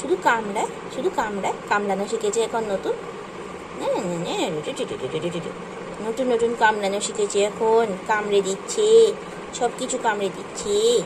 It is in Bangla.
শুধু কামড়ায় শুধু কামড়ায়, কামড়ানো শিখেছে এখন নতুন। নতুন নতুন কামড়ানো শিখেছে এখন। কামড়ে দিচ্ছে সব কিছু কামড়ে দিচ্ছে।